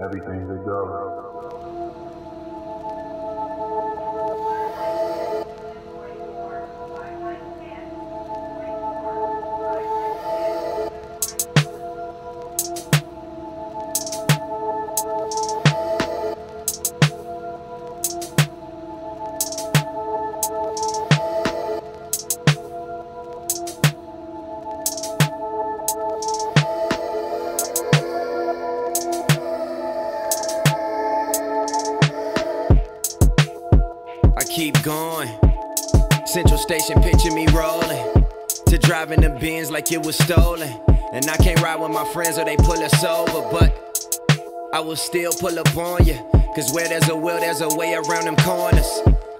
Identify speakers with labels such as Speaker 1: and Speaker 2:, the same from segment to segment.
Speaker 1: everything to go.
Speaker 2: It was stolen. And I can't ride with my friends or they pull us over, but I will still pull up on you. Cause where there's a will, there's a way around them corners.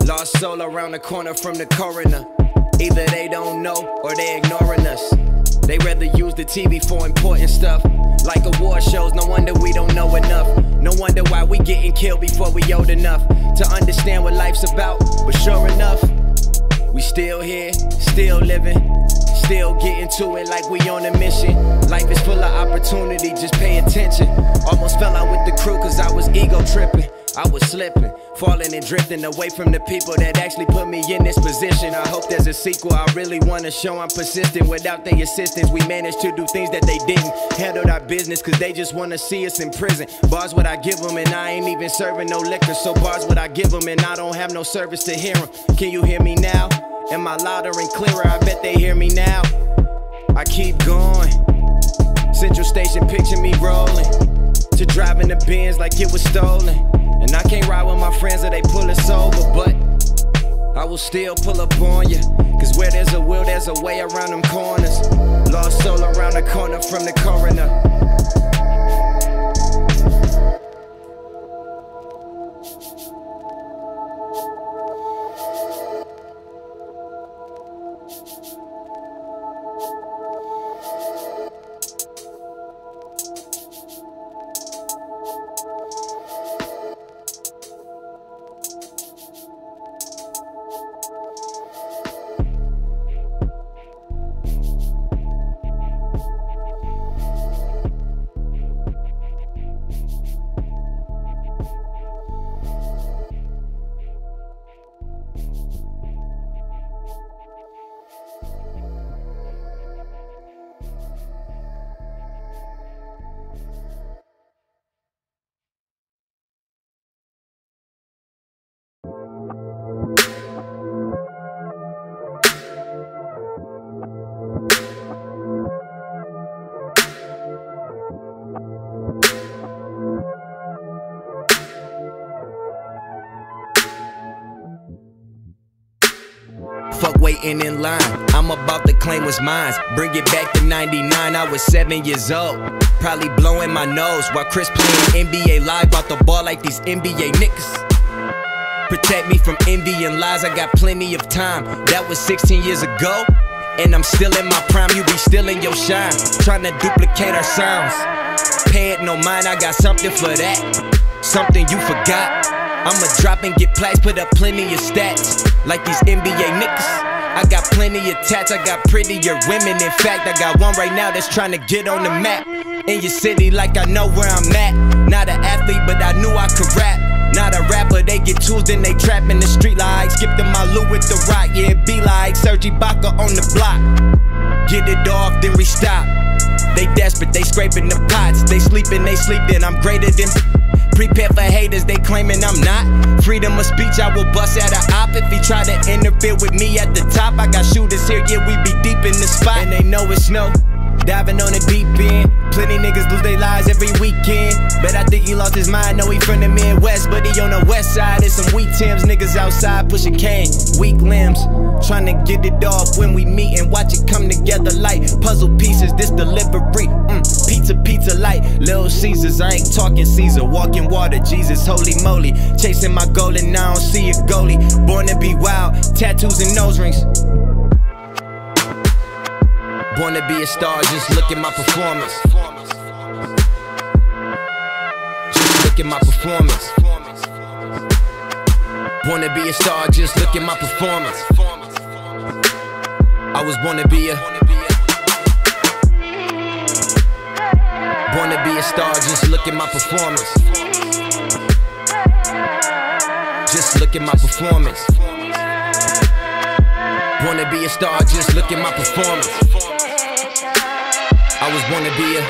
Speaker 2: Lost soul around the corner from the coroner. Either they don't know or they ignoring us. They rather use the TV for important stuff. Like award shows, no wonder we don't know enough. No wonder why we getting killed before we old enough to understand what life's about. But sure enough, we still here, still living, still getting to it like we on a mission. Life is full of opportunity, just pay attention. Almost fell out with the crew cause I was ego tripping. I was slipping, falling and drifting away from the people that actually put me in this position. I hope there's a sequel. I really wanna show I'm persistent. Without their assistance, we managed to do things that they didn't. Handled our business cause they just wanna see us in prison. Bars what I give them, and I ain't even serving no liquor. So bars what I give them, and I don't have no service to hear them. Can you hear me now? Am I louder and clearer? I bet they hear me now. I keep going. Central Station, picture me rolling. To driving the Benz like it was stolen. And I can't ride with my friends or they pull us over, but I will still pull up on you. Cause where there's a will, there's a way around them corners. Lost soul around the corner from the coroner. Waiting in line. I'm about to claim what's mine. Bring it back to 99. I was seven years old. Probably blowing my nose while Chris playing NBA live out the ball like these NBA niggas. Protect me from envy and lies. I got plenty of time. That was 16 years ago. And I'm still in my prime. You be still in your shine. Trying to duplicate our sounds. Pay it no mind. I got something for that. Something you forgot. I'ma drop and get plaques, put up plenty of stats. Like these NBA niggas. I got plenty of tats, I got prettier women. In fact, I got one right now that's trying to get on the map. In your city, like I know where I'm at. Not an athlete, but I knew I could rap. Not a rapper, they get tools, then they trap in the street like Skip to My Lou with the rock, yeah, be like Sergi Baca on the block. Get it off, then we stop. They desperate, they scraping the pots. They sleeping, they sleep, then I'm greater than. Prepare for haters, they claiming I'm not. Freedom of speech, I will bust at a op if he try to interfere with me at the top. I got shooters here, yeah, we be deep in the spot. And they know it's snow. Diving on the deep end. Plenty niggas lose their lives every weekend. But I think he lost his mind. No, he from the Midwest, but he on the west side. There's some weak Tims niggas outside pushing cane. Weak limbs. Trying to get it off when we meet and watch it come together like puzzle pieces. This delivery. Mm, pizza, pizza light. Little Caesars. I ain't talking Caesar. Walking water. Jesus, holy moly. Chasing my goal and I don't see a goalie. Born to be wild. Tattoos and nose rings. To be a star, just look at my performance. Just look at my performance. To be a star, just look at my performance. I was born to be a. To be a star, just look at my performance. Just look at my performance. To be a star, just look at my performance. I was born to be a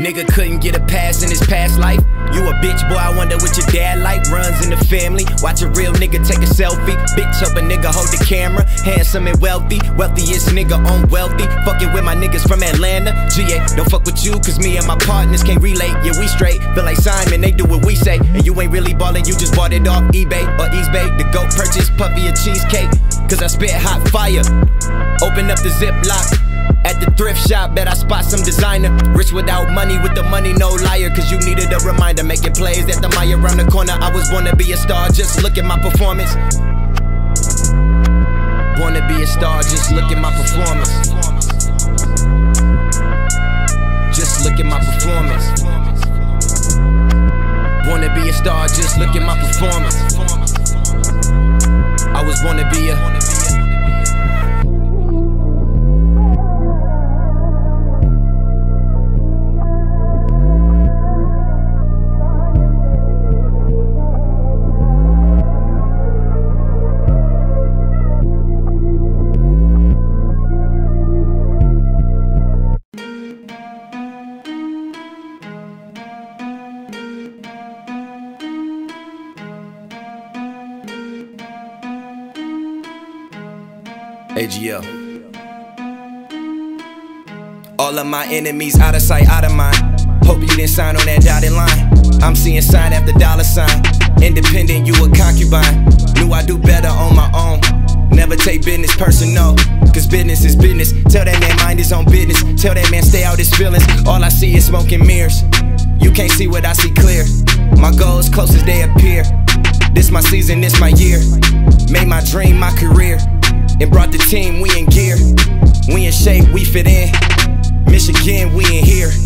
Speaker 2: Nigga couldn't get a pass in his past life. You a bitch, boy, I wonder what your dad like. Runs in the family. Watch a real nigga take a selfie. Bitch, hope a nigga hold the camera. Handsome and wealthy. Wealthiest nigga on wealthy. Fucking with my niggas from Atlanta. GA, don't fuck with you, cause me and my partners can't relate. Yeah, we straight. Feel like Simon, they do what we say. And you ain't really ballin', you just bought it off eBay or Eastbay. The go purchase puffy a cheesecake. Cause I spit hot fire. Open up the ziplock. At the thrift shop, bet I spot some designer. Rich without money, with the money, no liar. Cause you needed a reminder. Making plays at the Maya around the corner. I was born to be a star, just look at my performance. Born to be a star, just look at my performance. Just look at my performance. Born to be a star, just look at my performance. I was born to be a AGL. All of my enemies out of sight, out of mind. Hope you didn't sign on that dotted line. I'm seeing sign after dollar sign. Independent, you a concubine. Knew I do better on my own. Never take business personal, cause business is business. Tell that man mind his own business. Tell that man stay out his feelings. All I see is smoking mirrors. You can't see what I see clear. My goals close as they appear. This my season, this my year. Made my dream my career and brought the team, we in gear. We in shape, we fit in. Michigan, we in here.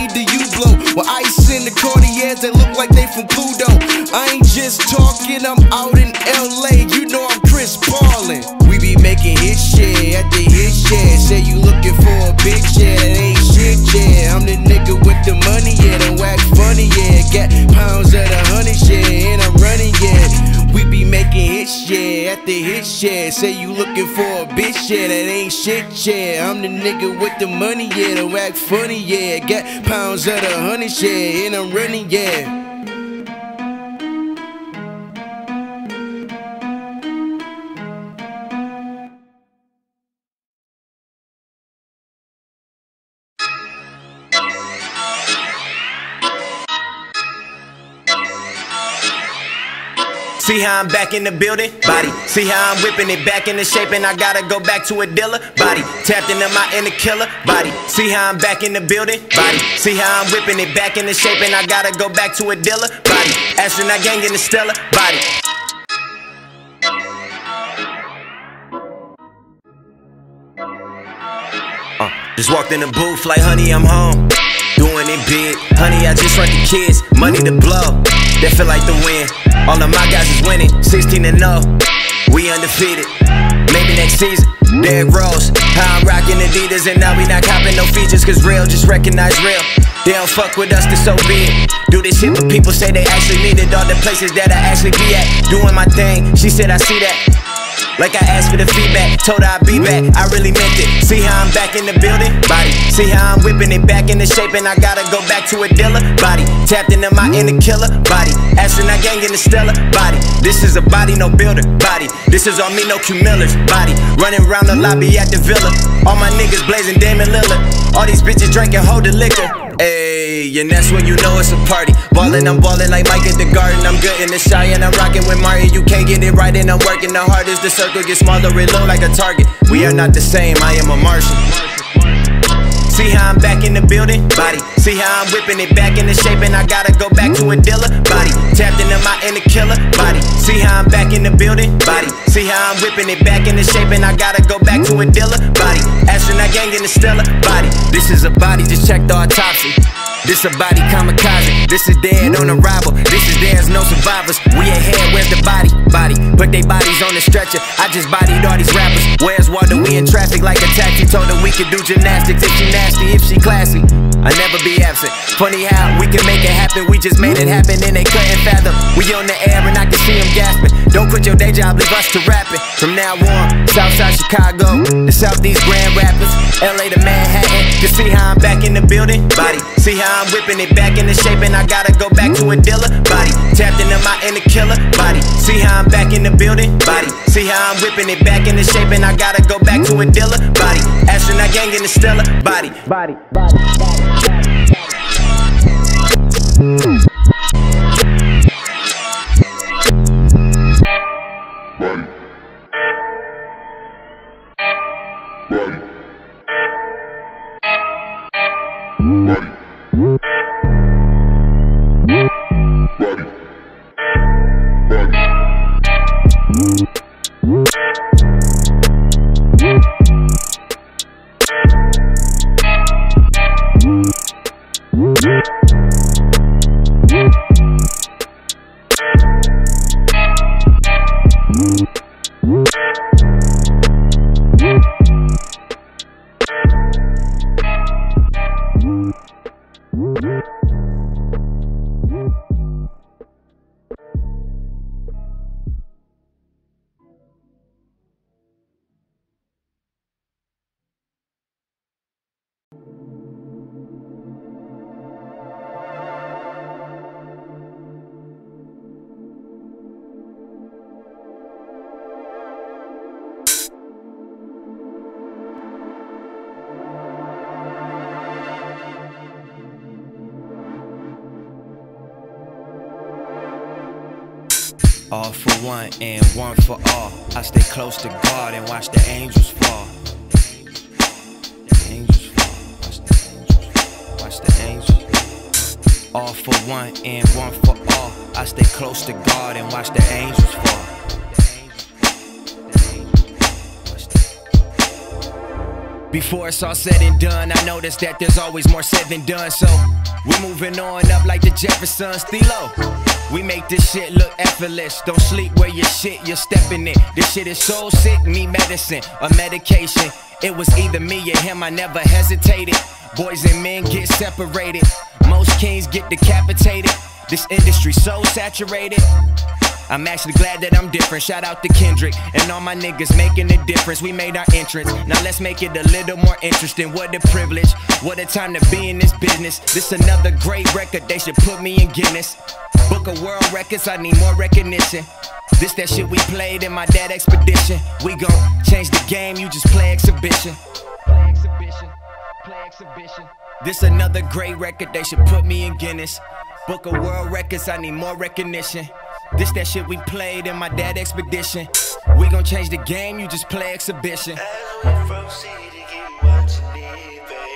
Speaker 3: the U blow. With ice in the Cartiers that look like they from Pluto. I ain't just talking, I'm out in LA. You know I'm Chris Paulin. We be making hit shit at the hit shit. Say you looking for a big shit, yeah. Hit shit. Say you looking for a bitch, yeah. That ain't shit, yeah. I'm the nigga with the money, yeah. The whack funny, yeah. Got pounds of the honey shit, and I'm running, yeah.
Speaker 2: See how I'm back in the building? Body. See how I'm whipping it back into shape and I gotta go back to a dealer? Body. Tapped into my inner killer? Body. See how I'm back in the building? Body. See how I'm whipping it back into shape and I gotta go back to a dealer? Body. Astronaut gang in the stellar? Body. Uh, Just walked in the booth like, honey, I'm home. Doing it big, honey, I just want the kids, money to blow. That feel like the win. All of my guys is winning, 16 and 0. We undefeated. Maybe next season, Derrick Rose. How I'm rocking Adidas and now we not copping no features, cause real just recognize real. They don't fuck with us, this so be it. Do this shit, but people say they actually need it. All the places that I actually be at, doing my thing. She said, I see that. Like I asked for the feedback, told her I'd be back. I really meant it. See how I'm back in the building? Body. See how I'm whipping it back into shape and I gotta go back to a dealer? Body. Tapped into my inner killer? Body. Astronaut gang in the stellar? Body. This is a body, no builder. Body. This is on me, no Q Millers. Body. Running around the lobby at the villa. All my niggas blazing Damian Lillard. All these bitches drinking, hold the liquor. Ayy, and that's when you know it's a party. Ballin', I'm ballin' like Mike at the garden. I'm good in the shy and I'm rockin' with Mario. You can't get it right and I'm working the hardest. The circle gets smaller, it look like a target. We are not the same, I am a Martian. See how I'm back in the building? Body. See how I'm whipping it back into shape and I gotta go back to a dealer? Body. Tapped into my inner killer? Body. See how I'm back in the building? Body. See how I'm whipping it back into shape and I gotta go back to a dealer? Body. Astronaut gang in the stellar? Body. This is a body, just check the autopsy. This a body kamikaze. This is dead on arrival. This is there's no survivors. We here, where's the body? Body. Put they bodies on the stretcher. I just bodied all these rappers. Where's Waldo? We in traffic like a taxi. Told her we could do gymnastics if she nasty, if she classy. I never be absent. Funny how we can make it happen. We just made it happen and they couldn't fathom. We on the air and I can see them gasping. Don't quit your day job, leave us to rapping. From now on, Southside Chicago, the Southeast Grand Rapids, LA to Manhattan. Just see how I'm back in the building. Body. See how I'm whipping it back into shape and I gotta go back to a dealer. Body. Tapped into my inner killer. Body. See how I'm back in the building. Body. See how I'm whipping it back into shape and I gotta go back to a dealer. Body. Astronaut gang in the stellar. Body. Body. Body.
Speaker 1: Body. Body. Body.
Speaker 2: Mm-hmm. One and one for all. I stay close to God and watch the angels fall. The angels fall. Watch the angels. Watch the angels. All for one and one for all. I stay close to God and watch the angels fall. Before it's all said and done, I noticed that there's always more said than done. So we're moving on up like the Jeffersons. Stilo. We make this shit look effortless. Don't sleep where your shit, you're stepping it. This shit is so sick, me medicine or medication. It was either me or him, I never hesitated. Boys and men get separated. Most kings get decapitated. This industry so saturated. I'm actually glad that I'm different. Shout out to Kendrick and all my niggas making a difference. We made our entrance. Now let's make it a little more interesting. What a privilege. What a time to be in this business. This another great record. They should put me in Guinness. Book of world records. I need more recognition. This that shit we played in my dad expedition. We gon' change the game. You just play exhibition. Play exhibition. Play exhibition. This another great record. They should put me in Guinness. Book of world records. I need more recognition. This that shit we played in my dad expedition. We gon' change the game, you just play exhibition.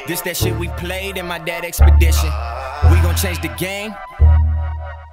Speaker 2: This that shit we played in my dad expedition. We gon' change the game.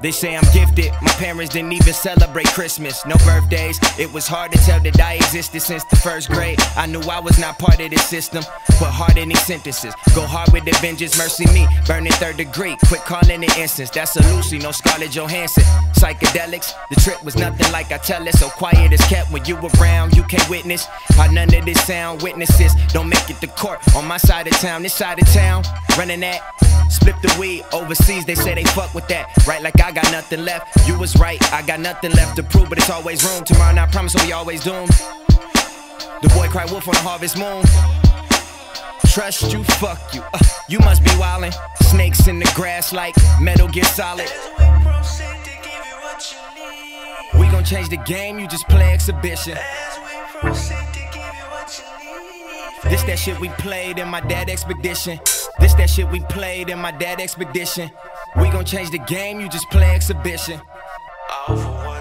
Speaker 2: They say I'm gifted. My parents didn't even celebrate Christmas. No birthdays. It was hard to tell that I existed since the first grade. I knew I was not part of this system. Put hard in these sentences. Go hard with the vengeance, mercy me. Burning third degree. Quit calling it instance. That's a Lucy, no Scarlett Johansson. Psychedelics, the trip was nothing like I tell it. So quiet is kept when you around. You can't witness how none of this sound. Witnesses don't make it to court. On my side of town, this side of town, running that. Split the weed overseas, they say they fuck with that. Right, like I got nothing left. You was right, I got nothing left to prove, but it's always room. Tomorrow night, promise we always doomed. The boy cried wolf on the harvest moon. Trust you, fuck you. Uh, you must be wildin'. Snakes in the grass like Metal Gear Solid. We gon' change the game, you just play exhibition. This that shit we played in my dad expedition. This that shit we played in my dad expedition. We gon' change the game, you just play exhibition.
Speaker 4: All for one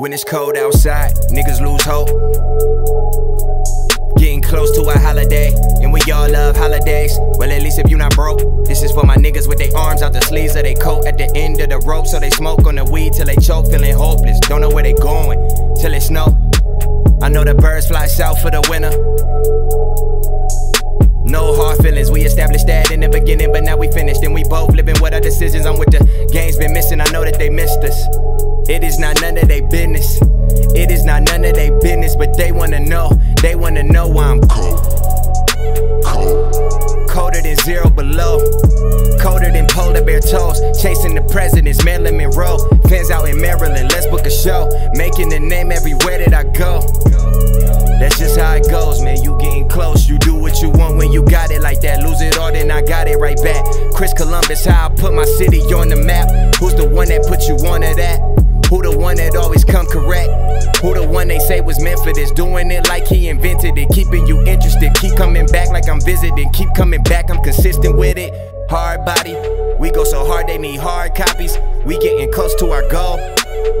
Speaker 2: When it's cold outside, niggas lose hope. Getting close to a holiday, and we all love holidays. Well, at least if you not broke, this is for my niggas with their arms out the sleeves of their coat at the end of the rope. So they smoke on the weed till they choke, feeling hopeless. Don't know where they going till it snow. I know the birds fly south for the winter. No hard feelings, we established that in the beginning, but now we finished. And we both living what our decisions. I'm with the game's been missing, I know that they missed us. It is not none of their business. It is not none of their business, but they wanna know. They wanna know why I'm
Speaker 1: Cold. Cold.
Speaker 2: colder than zero below. Colder than polar bear toes. Chasing the presidents, Marilyn Monroe. Fans out in Maryland, let's book a show. Making a name everywhere that I go. That's just how it goes, man. You getting close. You do what you want when you got it like that. Lose it all, then I got it right back. Chris Columbus, how I put my city on the map. Who's the one that put you on to that? Who the one that always come correct? Who the one they say was meant for this? Doing it like he invented it, keeping you interested. Keep coming back like I'm visiting. Keep coming back, I'm consistent with it. Hard body, we go so hard they need hard copies. We getting close to our goal,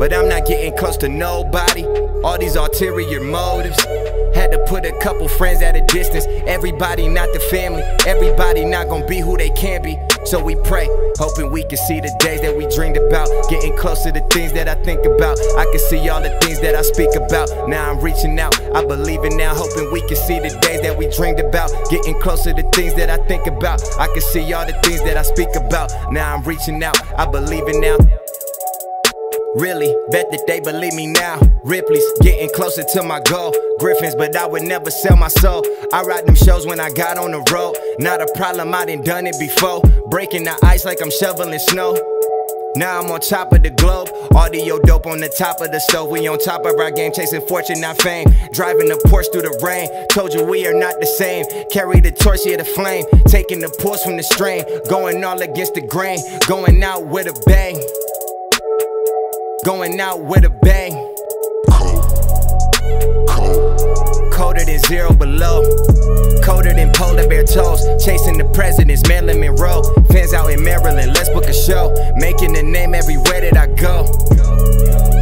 Speaker 2: but I'm not getting close to nobody. All these ulterior motives. Had to put a couple friends at a distance. Everybody not the family. Everybody not gonna be who they can be. So we pray, hoping we can see the days that we dreamed about. Getting close to the things that I think about. I can see all the things that I speak about. Now I'm reaching out. I believe it now, hoping we can see the days that we dreamed about. Getting closer to things that I think about. I can see all the things that I speak about. Now I'm reaching out. I believe it now. Really, bet that they believe me now. Ripley's getting closer to my goal. Griffins, but I would never sell my soul. I ride them shows when I got on the road. Not a problem, I done done it before. Breaking the ice like I'm shoveling snow. Now I'm on top of the globe. Audio dope on the top of the stove. We on top of our game, chasing fortune, not fame. Driving the Porsche through the rain. Told you we are not the same. Carry the torch, yeah, the flame. Taking the pulse from the strain. Going all against the grain. Going out with a bang. Going out with a bang.
Speaker 1: Cold. Cold.
Speaker 2: Colder than zero below. Colder than polar bear toes. Chasing the presidents, Marilyn Monroe. Fans out in Maryland, let's book a show. Making a name everywhere that I go.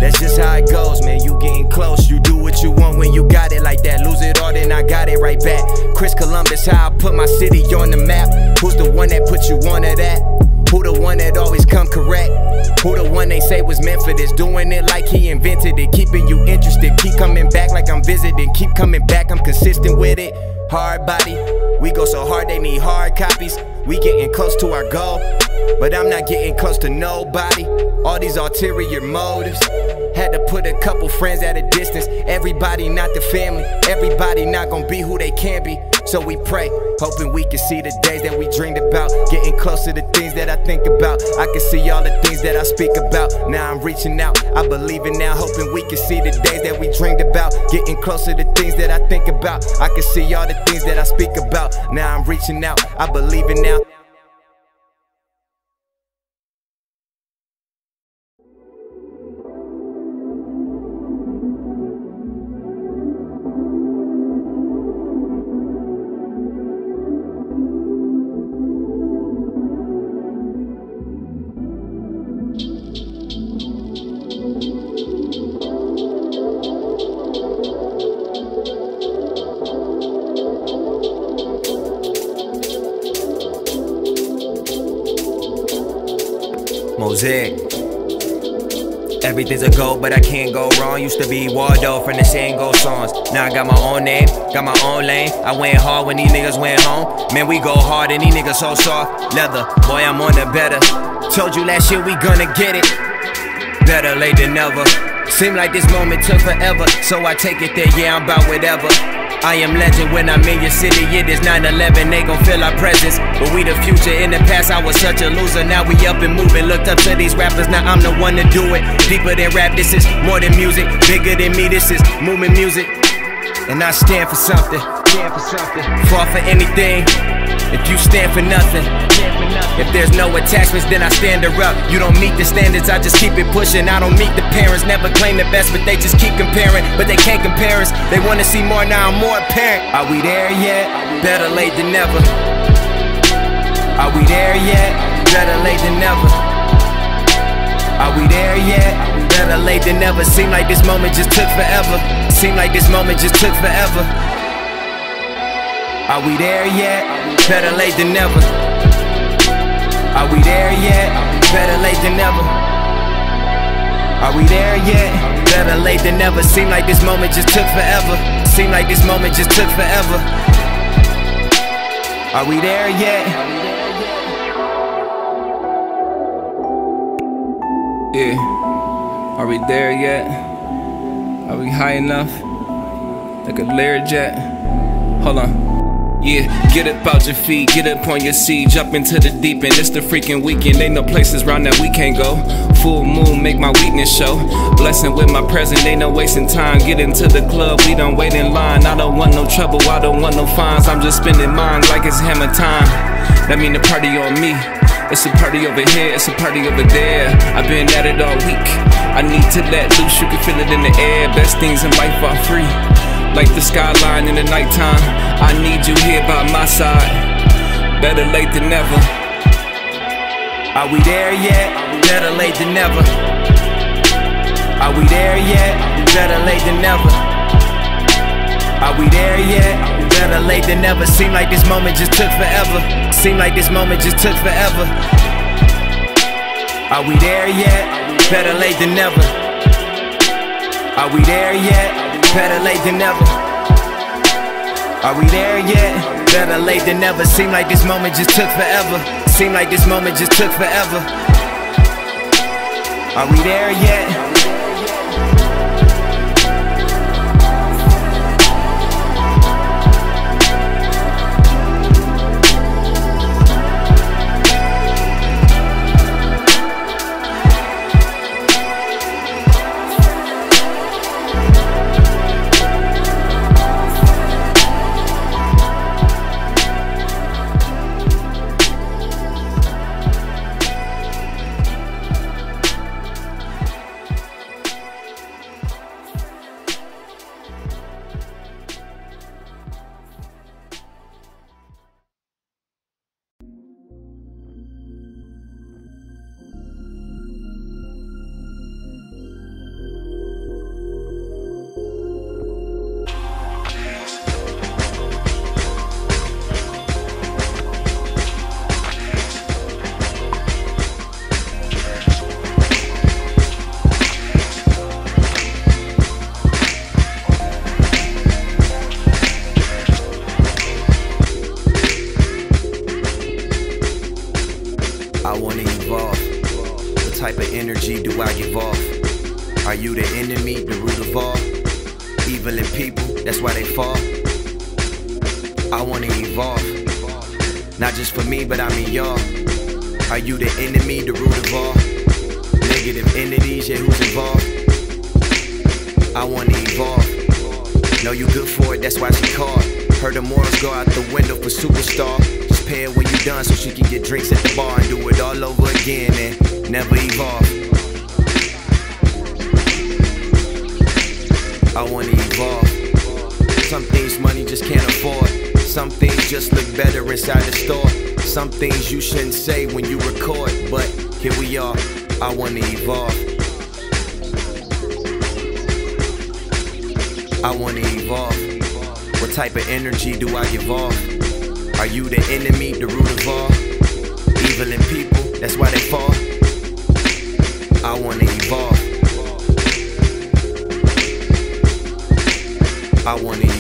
Speaker 2: That's just how it goes, man. You getting close. You do what you want when you got it like that. Lose it all, then I got it right back. Chris Columbus, how I put my city on the map. Who's the one that put you on to that? Who the one that always come correct? Who the one they say was meant for this? Doing it like he invented it, keeping you interested. Keep coming back like I'm visiting. Keep coming back, I'm consistent with it. Hard body, we go so hard they need hard copies. We getting close to our goal, but I'm not getting close to nobody. All these ulterior motives. Had to put a couple friends at a distance. Everybody not the family. Everybody not gonna be who they can be. So we pray, hoping we can see the days that we dreamed about. Getting closer to the things that I think about. I can see all the things that I speak about. Now I'm reaching out. I believe in now, hoping we can see the days that we dreamed about. Getting closer to the things that I think about. I can see all the things that I speak about. Now I'm reaching out. I believe in now. Everything's a go, but I can't go wrong. Used to be Waldo from the Sango songs. Now I got my own name, got my own lane. I went hard when these niggas went home. Man, we go hard and these niggas so soft. Leather, boy, I'm on the better. Told you last year we gonna get it. Better late than never. Seem like this moment took forever, so I take it there, yeah, I'm about whatever. I am legend when I'm in your city. It is 9-11, they gon' feel our presence. But we the future. In the past, I was such a loser. Now we up and moving. Looked up to these rappers. Now I'm the one to do it. Deeper than rap, this is more than music. Bigger than me, this is movement music. And I stand for something. Stand for something. Fall for anything. If you stand for nothing. If there's no attachments, then I stand her up. You don't meet the standards, I just keep it pushing. I don't meet the parents, never claim the best, but they just keep comparing. But they can't compare us. They wanna see more now, I'm more apparent. Are we there yet? Better late than never. Are we there yet? Better late than never. Are we there yet? Better late than never. Seem like this moment just took forever. Seem like this moment just took forever. Are we there yet? Better late than never. Are we there yet? Better late than never. Are we there yet? Better late than never. Seem like this moment just took forever. Seem like this moment just took forever. Are we there yet?
Speaker 5: Yeah. Are we there yet? Are we high enough? Like a Learjet? Hold on. Yeah, get up out your feet, get up on your seat, jump into the deep end. It's the freaking weekend, ain't no places round that we can't go. Full moon, make my weakness show. Blessing with my present, ain't no wasting time. Get into the club, we don't wait in line. I don't want no trouble, I don't want no fines. I'm just spending mine like it's hammer time. That mean the party on me. It's a party over here, it's a party over there. I've been at it all week. I need to let loose, you can feel it in the air. Best things in life are free. Like the skyline in the nighttime. I need you here by my side. Better late than never.
Speaker 2: Are we there yet? Better late than never. Are we there yet? Better late than never. Are we there yet? Better late than never. Seem like this moment just took forever. Seem like this moment just took forever. Are we there yet? Better late than never. Are we there yet? Better late than never. Are we there yet? Better late than never. Seem like this moment just took forever. Seem like this moment just took forever. Are we there yet? Are you the enemy, the root of all negative entities? Yeah, who's involved? I wanna evolve. Know you good for it, that's why she called. the morals go out the window for superstar. Just pay it when you done so she can get drinks at the bar and do it all over again and never evolve. I wanna evolve. Some things money just can't afford. Some things just look better inside the store. Some things you shouldn't say when you record, but here we are. I wanna evolve. I wanna evolve. What type of energy do I give off? Are you the enemy, the root of all? Evil in people, that's why they fall. I wanna evolve. I wanna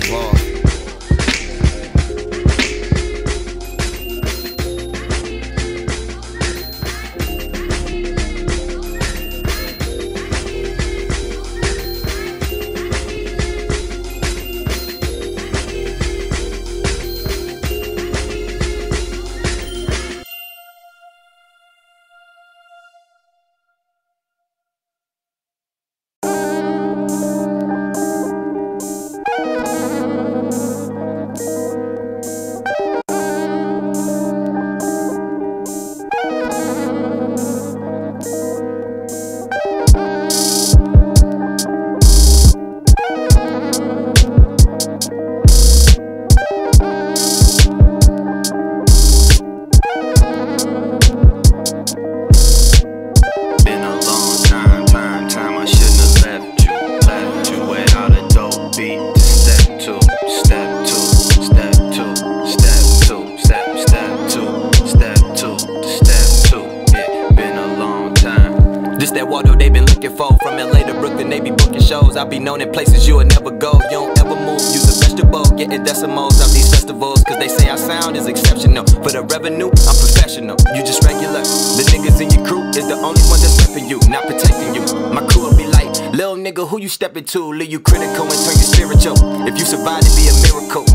Speaker 6: you step
Speaker 2: into leave you critical and turn you spiritual. If you survive, it be a miracle.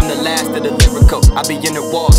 Speaker 2: I'm the last of the lyrical. I be in the wall.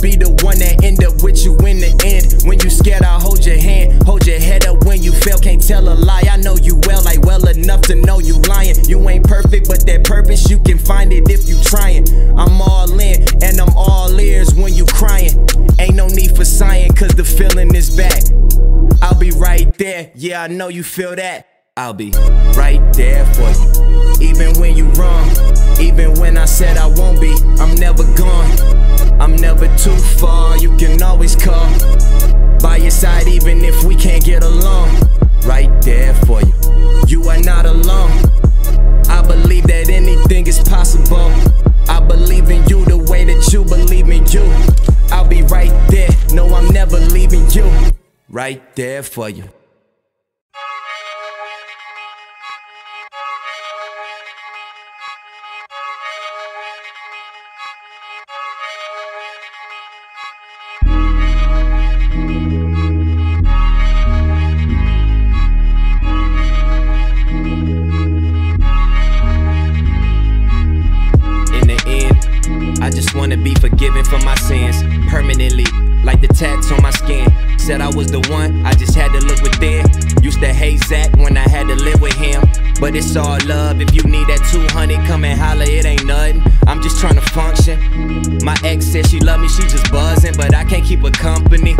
Speaker 2: Be the one that end up with you in the end. When you scared, I'll hold your hand. Hold your head up when you fail. Can't tell a lie. I know you well, like well enough to know you lying. You ain't perfect, but that purpose you can find it if you trying. I'm all in and I'm all ears when you crying. Ain't no need for sighing, cause the feeling is back. I'll be right there. Yeah, I know you feel that. I'll be right there for you. Even when you wrong, even when I said I won't be, I'm never gone. I'm never too far, you can always call. By your side, even if we can't get along. Right there for you. You are not alone. I believe that anything is possible. I believe in you the way that you believe in you. I'll be right there. No, I'm never leaving you. Right there for you. Forgiven for my sins permanently, like the tats on my skin. Said I was the one, I just had to look within. Used to hate Zach when I had to live with him. But it's all love. If you need that 200, come and holler, it ain't nothing. I'm just trying to function. My ex said she love me, she just buzzing, but I can't keep her company.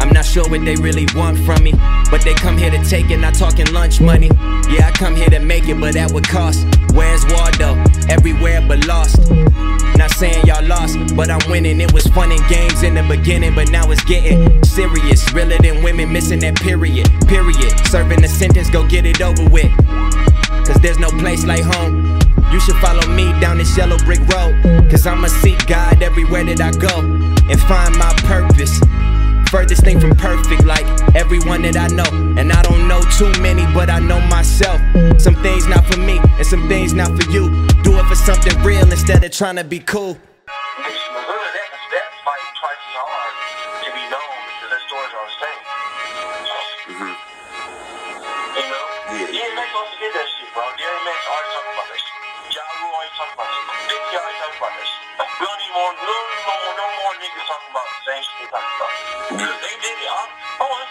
Speaker 2: I'm not sure what they really want from me. But they come here to take it, not talking lunch money. Yeah, I come here to make it, but at what cost? Where's Waldo? Everywhere but lost. Not saying y'all lost, but I'm winning. It was fun and games in the beginning, but now it's getting serious. Realer than women missing that period. Period. Serving the sentence, go get it over with. Cause there's no place like home. You should follow me down this yellow brick road. Cause I'ma seek God everywhere that I go and find my purpose. Furthest thing from perfect, like everyone that I know. And I don't know too many, but I know myself. Some things not for me, and some things not for you. Do it for something real instead of trying to be cool.
Speaker 7: It's the hood, that, that fight twice as hard to be known because their stories are the same. You know? Yeah. DMX don't forget that shit, bro. DMX always talking about that. Ja Rule always talking about that. Big T always talking about that shit. We don't need more, no no talking about the same shit they talking about. Because they did it. I'm, oh,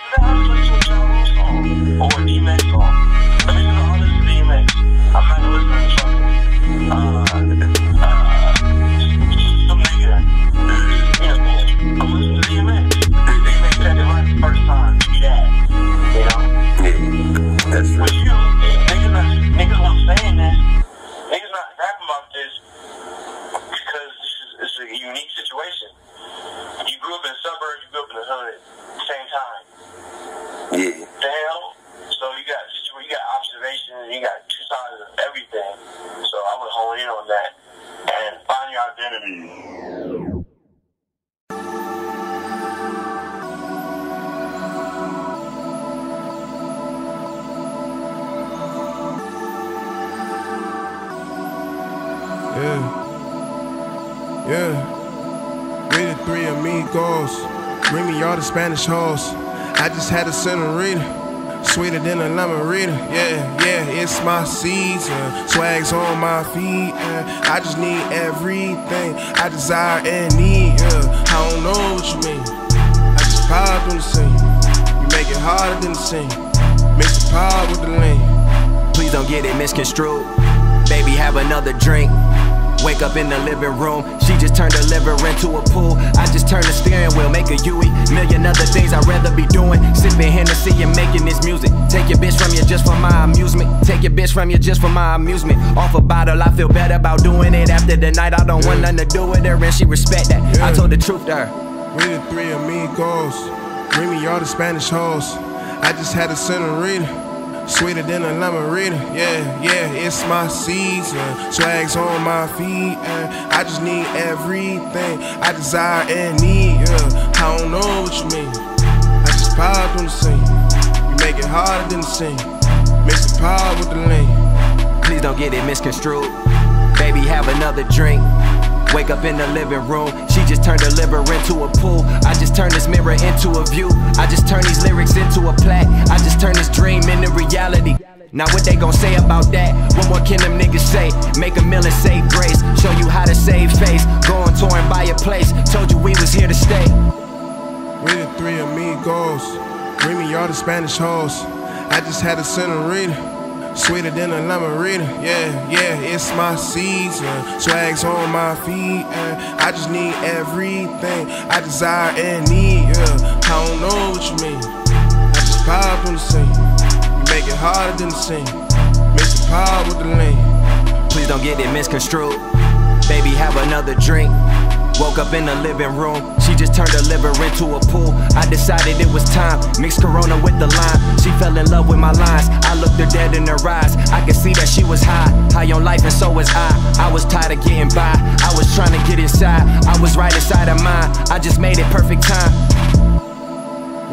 Speaker 1: Yeah, yeah,
Speaker 8: it's my season. Swags on my feet. Uh, I just need everything I desire and need. Yeah. I don't know what you mean. I just pop on the scene. You make it harder than the scene. Mix the pop with the lean.
Speaker 2: Please don't get it misconstrued. Baby, have another drink. Wake up in the living room. She just turned the liver into a pool. I just turned the steering wheel, make a Yui. Million other things I'd rather be doing. Sipping Hennessy and making this music. Take your bitch from you just for my amusement. Take your bitch from you just for my amusement. Off a bottle, I feel better about doing it. After the night, I don't want nothing to do with her, and she respect that. I told the truth to her.
Speaker 8: We the three amigos. Bring me all the Spanish hoes. I just had a senorita. Sweeter than a lemon reader. Yeah, yeah, it's my season. Swags on my feet. Uh, I just need everything I desire and need. Yeah, I don't know what you mean. I just pop on the scene. You make it harder than the scene. Mix the pop with the lean.
Speaker 2: Please don't get it misconstrued. Baby, have another drink. Wake up in the living room. She just turned the liver into a pool. I just turned this mirror into a view. I just turned these lyrics into a plaque. I just turned this dream into reality. Now what they gon' say about that? What more can them niggas say? Make a and say grace. Show you how to save face. Go on tour and buy a place. Told you we was here to stay.
Speaker 8: We the three amigos. Bring me all the Spanish hoes. I just had a senorita. Sweeter than a lemon reader. Yeah, yeah, it's my season. Swags on my feet. Uh, I just need everything I desire and need. Yeah, I don't know what you mean. I just pop on the scene. You make it harder than the scene. Mix the pop with the lean.
Speaker 2: Please don't get it misconstrued. Baby, have another drink. Woke up in the living room. She just turned her liver into a pool. I decided it was time. Mixed Corona with the lime. She fell in love with my lines. I looked her dead in her eyes. I could see that she was high. High on life, and so was I. I was tired of getting by. I was trying to get inside. I was right inside of mine. I just made it perfect time.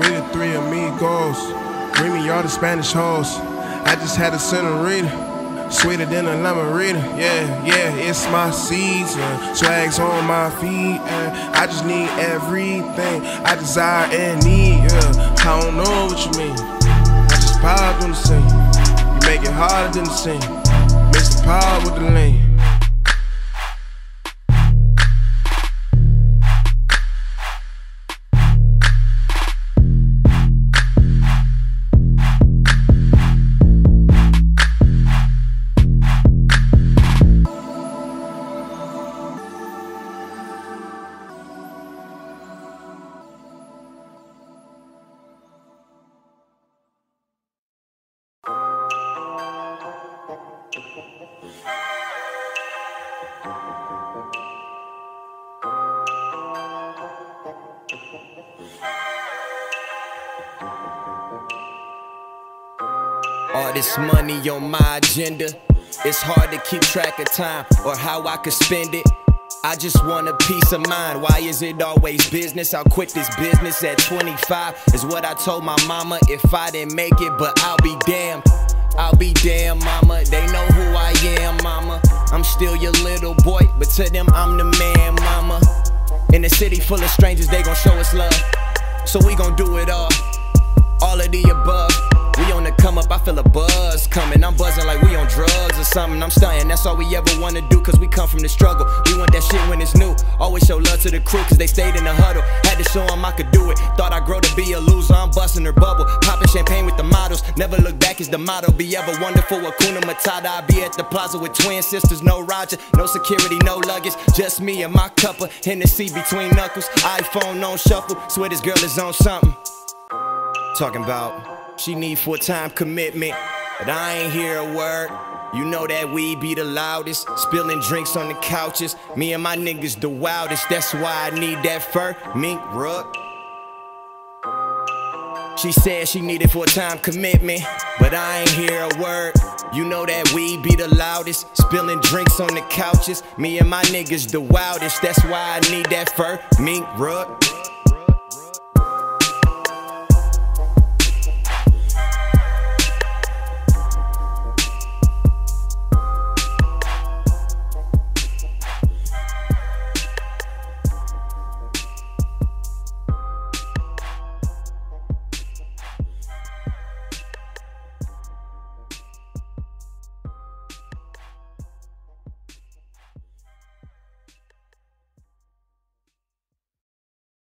Speaker 8: We the three amigos. Bring me all the Spanish hoes. I just had a senorita. Sweeter than a reader. Yeah, yeah, it's my season. Swags on my feet. Uh, I just need everything I desire and need. Yeah, I don't know what you mean. I just pop on the scene. You make it harder than the scene. Mix the pop with the lean.
Speaker 2: Money on my agenda. It's hard to keep track of time or how I could spend it. I just want a peace of mind. Why is it always business? I'll quit this business at 25, is what I told my mama if I didn't make it, but I'll be damned. I'll be damned, mama. They know who I am, mama. I'm still your little boy, but to them, I'm the man, mama. In a city full of strangers, they gon' show us love. So we gon' do it all. All of the above. Come up, I feel a buzz coming. I'm buzzing like we on drugs or something. I'm stunting, that's all we ever wanna do, cause we come from the struggle. We want that shit when it's new. Always show love to the crew, cause they stayed in the huddle. Had to show them I could do it. Thought I'd grow to be a loser, I'm busting her bubble. Popping champagne with the models. Never look back is the motto. Be ever wonderful, Hakuna Matata. I be at the plaza with twin sisters, no Roger, no security, no luggage. Just me and my cuppa. Hennessy between knuckles. iPhone on shuffle. Swear this girl is on something. Talking about she need full time commitment, but I ain't hear a word. You know that we be the loudest, spilling drinks on the couches. Me and my niggas the wildest. That's why I need that fur mink rug. She said she needed full time commitment, but I ain't hear a word. You know that we be the loudest, spilling drinks on the couches. Me and my niggas the wildest, that's why I need that fur mink rug.